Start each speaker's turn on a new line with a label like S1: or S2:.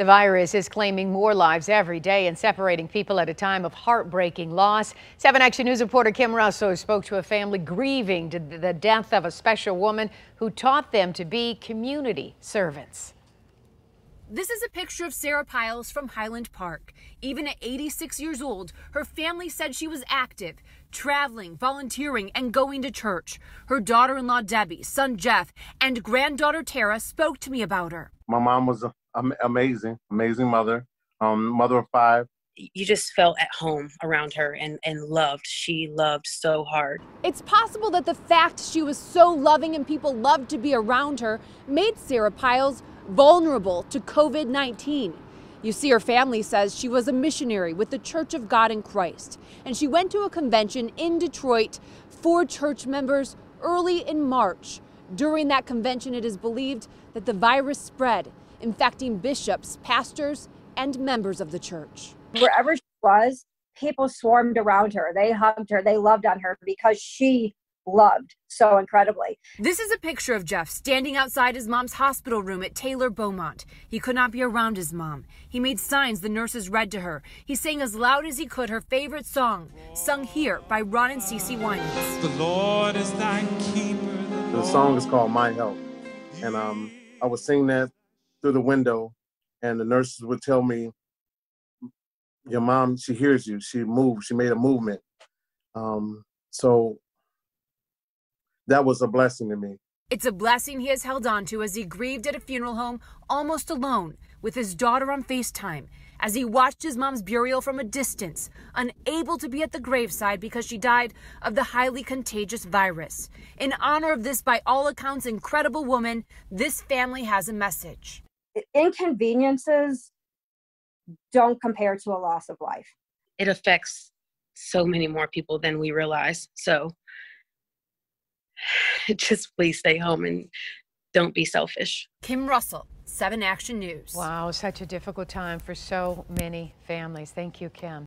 S1: The virus is claiming more lives every day and separating people at a time of heartbreaking loss. 7 Action News reporter Kim Russell spoke to a family grieving the death of a special woman who taught them to be community servants.
S2: This is a picture of Sarah Piles from Highland Park. Even at 86 years old, her family said she was active, traveling, volunteering, and going to church. Her daughter in law, Debbie, son Jeff, and granddaughter Tara spoke to me about her.
S3: My mom was a amazing, amazing mother, um, mother of five.
S4: You just felt at home around her and, and loved. She loved so hard.
S2: It's possible that the fact she was so loving and people loved to be around her made Sarah Piles vulnerable to COVID 19. You see, her family says she was a missionary with the Church of God in Christ, and she went to a convention in Detroit for church members early in March. During that convention, it is believed that the virus spread infecting bishops, pastors, and members of the church.
S5: Wherever she was, people swarmed around her. They hugged her. They loved on her because she loved so incredibly.
S2: This is a picture of Jeff standing outside his mom's hospital room at Taylor Beaumont. He could not be around his mom. He made signs the nurses read to her. He sang as loud as he could her favorite song, sung here by Ron and CeCe Winans.
S3: The Lord is thy keeper. The, the song is called My Help. And um, I was singing that through the window, and the nurses would tell me, "Your mom, she hears you. She moved. She made a movement." Um, so that was a blessing to me.
S2: It's a blessing he has held on to as he grieved at a funeral home almost alone with his daughter on FaceTime as he watched his mom's burial from a distance, unable to be at the graveside because she died of the highly contagious virus. In honor of this, by all accounts, incredible woman, this family has a message
S5: inconveniences don't compare to a loss of life.
S4: It affects so many more people than we realize. So just please stay home and don't be selfish.
S2: Kim Russell, 7 Action News.
S1: Wow, such a difficult time for so many families. Thank you, Kim.